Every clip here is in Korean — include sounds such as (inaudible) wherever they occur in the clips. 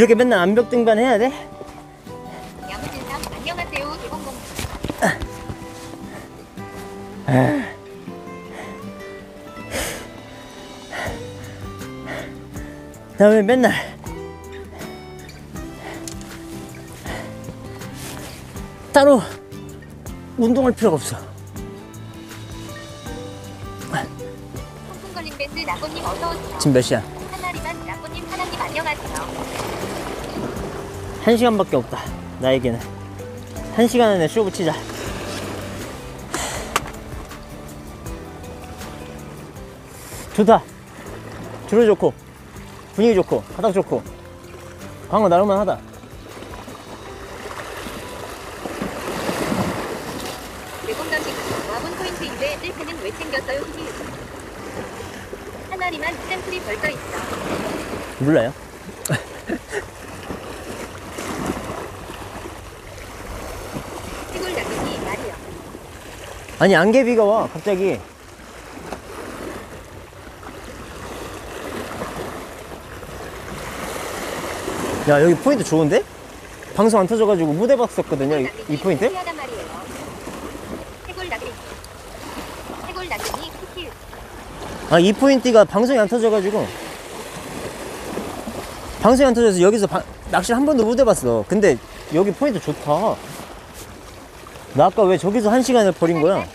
이렇게 맨날 암벽 등반 해야 돼? 야무진상 안녕하세요 대공공 나 왜 맨날 따로 운동할 필요가 없어. 통풍 걸린 밴드 라꼬님 어서 오세요 지금 몇 시야? 1시간밖에 없다 나에게는. 1시간 안에 쇼 붙이자. 좋다. 주로 좋고 분위기 좋고 바닥 좋고. 방어 나름만 하다. 외공남식 와본 포인트인데 셀프는 왜 챙겼어요? 후기 하나리만 샘플이 벌써 있어. 몰라요. (laughs) 아니 안개비가 와 갑자기. 야 여기 포인트 좋은데? 방송 안 터져가지고 무대 봤었거든요 이, 이 포인트? 희한한 말이에요 해골 라꼬니 해골 라꼬니 키키 아이 포인트가 방송이 안 터져가지고 방송이 안 터져서 여기서 바- 낚시를 한 번도 못 해봤어 근데 여기 포인트 좋다 나 아까 왜 저기서 한 시간을 버린 거야?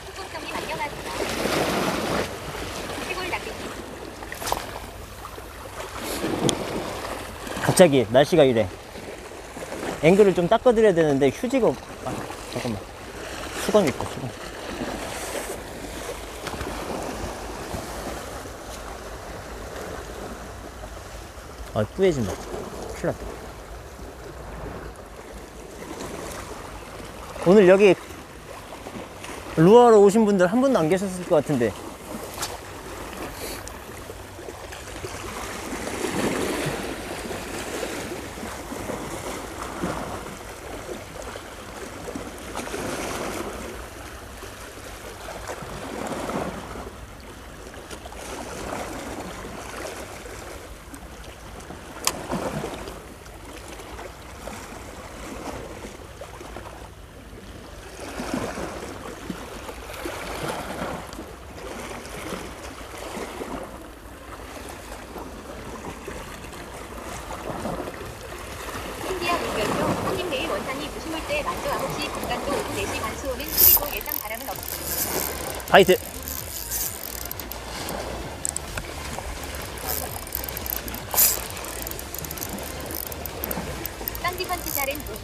갑자기 날씨가 이래. 앵글을 좀 닦아드려야 되는데 휴지가 없... 아, 잠깐만. 수건 있고 수건. 아 뿌얘진다. 큰일 났다 오늘 여기 루어로 오신 분들 한 분도 안 계셨을 것 같은데 신기한 물결표 손님 내일 원산이 부심을 때 만조 9시 공간도 오후 4시 반수 오는 그리고 예상 바람은 없음 파이트. 쌍디 펀치 잘은 무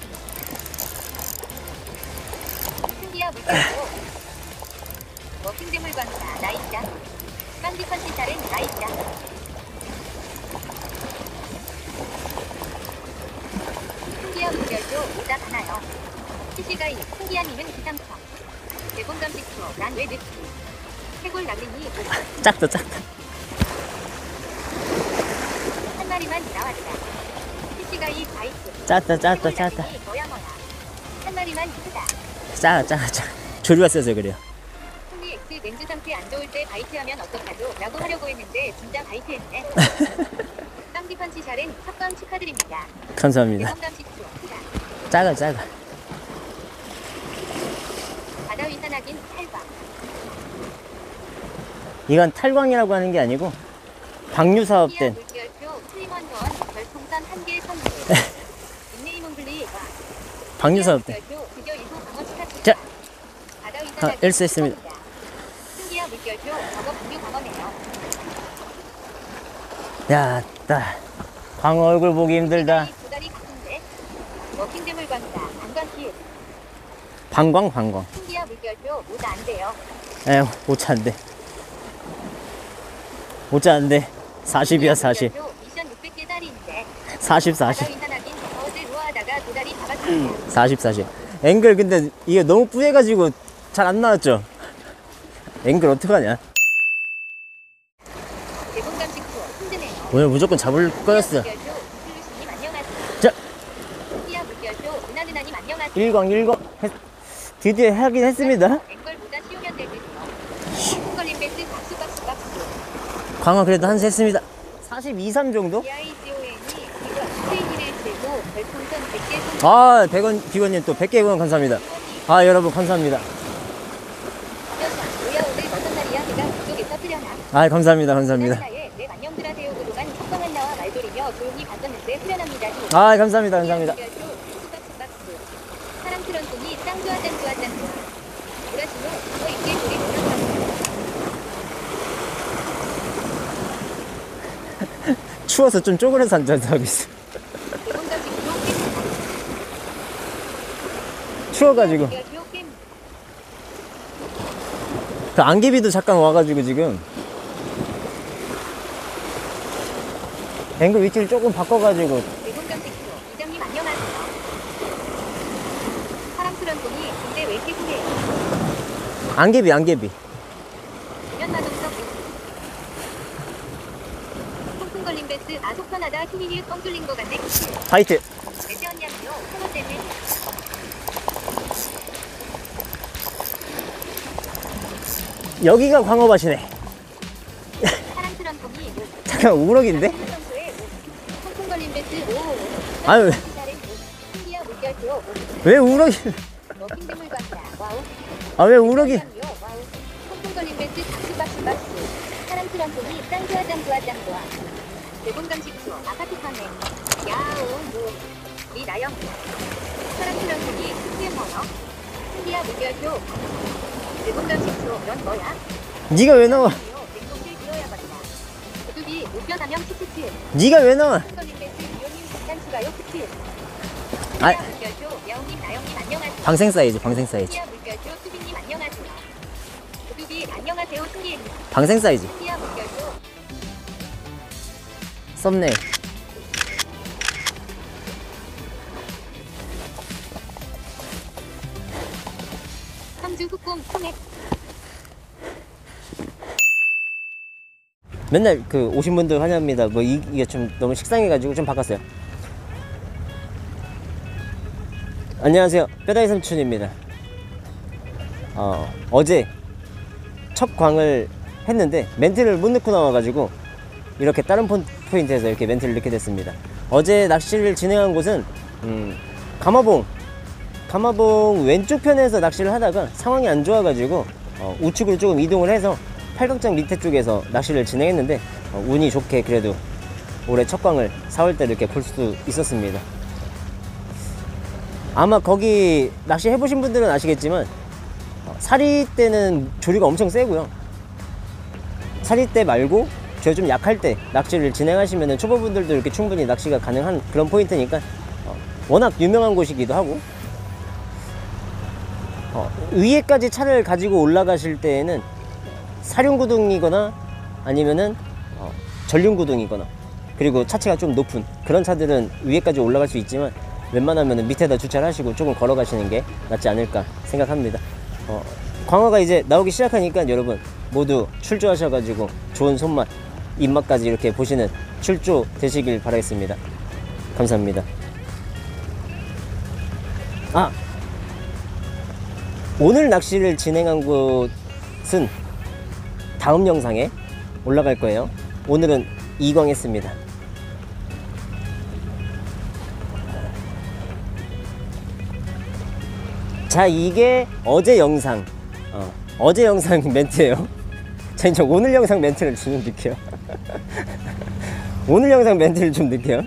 신기한 물결표 워킹대물 광사 나이자 쌍디 펀치 잘은 나이자 신기한 물결표 오답 하나요 시시가이 신기한님은 기상청 대공감 식초 난왜 늦지? 해골 라그니 작다 작다 한 마리만 나왔다. 시시가이 바이크 작다 뭐야 뭐야 한 마리만 크다. 작아 조류가 세서 그래요. 손리 X 렌즈 상태 안 좋을 때 바이트하면 어떡하죠? 라고 하려고 했는데 진짜 바이트했네. (laughs) 쌍디 펀치 샬은 첫번 축하드립니다. 감사합니다. 대공감 크다. 작아 작아 위산하긴 탈과 이건 탈광이라고 하는 게 아니고 방류 사업된. (laughs) 방류 사업된. 자, 아, 위산하긴 엘스 했습니다. 신기한 물결표 저거 분류 방어네요. 야, 따. 광어 얼굴 보기 힘들다 방광 방광. 신기한 물결표 모두 안 돼요. 에휴 못 찾는데 못 찾는데 40이야 40 물결표 미션 600개 다리인데 40 바다 40 위산하긴 어제 루아하다가 두 다리 잡았습니다. 40 40 앵글 근데 이게 너무 뿌해가지고 잘 안 나왔죠? 앵글 어떡하냐? 오늘 무조건 잡을 거였어. 자. 신기한 물결표 은하은하님 안녕하세요. 1광 1광. 했, 드디어 하긴 했습니다 광어 그래도 한수 했습니다 42, 3 정도? DIGON이 이거 스테이지를 별풍선 100개 송 아, 100원, 비건님 또 100개 후원 감사합니다. 아, 여러분 감사합니다. 아, 감사합니다. 감사합니다. 아, 감사합니다. 감사합니다. 사랑 트런 꿈이 짱 좋아 짱 좋아 짱 좋아 우라시노 더 있게 우리 노력하고 추워서 좀 쪼그려서 앉아서 하고 있어. 추워가지고. 그 안개비도 잠깐 와가지고 지금. 앵글 위치를 조금 바꿔가지고. 안녕하세요 후해 안개비, 안개비. 주변마동석 통풍 걸린 베 스 아 속 편하다 히히히 뻥 뚫린 거 같네 화이트. 매세언니야요 홍어 때문에 여기가 광어밭이네. 사랑 트런 꿈이 뭐 잠깐 우럭인데? 뭐 걸린 아유. 물결표 왜 우럭이? 뭐 와우 아, 왜 우럭이? 와우 통풍 걸린 베스 박수 박수 박수 사랑 트런 꿈이 짱 좋아 짱 좋아 짱 좋아 대본 강식소 아파트 판매. 야오 뭐이 나영. 사랑 트런 꿈이 스피에 뭐너 신기야 물결표. 대본 강식소 넌 뭐야? 네가 왜 나와? 냉동실 치치치 네가 왜 나와? 이호님 잠깐 추가요 크트 아. 물결표 야옹님 나영님 안녕하세요. 방생 사이즈, 방생 사이즈. 물결표 수빈님 안녕하세요. 방생 사이즈. 신기야 물결표 썸네일. 맨날 그 오신 분들 환영합니다. 뭐 이, 이게 좀 너무 식상해가지고 좀 바꿨어요. 안녕하세요. 뼈다귀 삼촌입니다. 어, 어제 첫 광을 했는데 멘트를 못 넣고 나와가지고 이렇게 다른 폰- 포인트에서 이렇게 멘트를 넣게 됐습니다. 어제 낚시를 진행한 곳은 음, 가마봉 가마봉 왼쪽 편에서 낚시를 하다가 상황이 안 좋아가지고 어, 우측으로 조금 이동을 해서 팔각정 밑에 쪽에서 낚시를 진행했는데 어, 운이 좋게 그래도 올해 첫 광을 4월달 이렇게 볼 수 있었습니다. 아마 거기 낚시 해보신 분들은 아시겠지만 어, 사리 때는 조류가 엄청 세고요. 사리 때 말고 저좀 약할 때 낚시를 진행하시면 초보분들도 이렇게 충분히 낚시가 가능한 그런 포인트니까 어, 워낙 유명한 곳이기도 하고 어, 위에까지 차를 가지고 올라가실 때에는 사륜구동이거나 아니면은 어, 전륜구동이거나 그리고 차체가 좀 높은 그런 차들은 위에까지 올라갈 수 있지만 웬만하면 밑에다 주차를 하시고 조금 걸어가시는 게 낫지 않을까 생각합니다. 어, 광어가 이제 나오기 시작하니까 여러분 모두 출조하셔가지고 좋은 손맛, 입맛까지 이렇게 보시는 출조 되시길 바라겠습니다. 감사합니다. 아 오늘 낚시를 진행한 곳은 다음 영상에 올라갈 거예요. 오늘은 이광했습니다. 자, 이게 어제 영상. 어, 어제 영상 (laughs) 멘트예요. (laughs) 자, 이제 오늘 영상 멘트를 좀 넣게요. 오늘 영상 멘트를 좀 넣게요.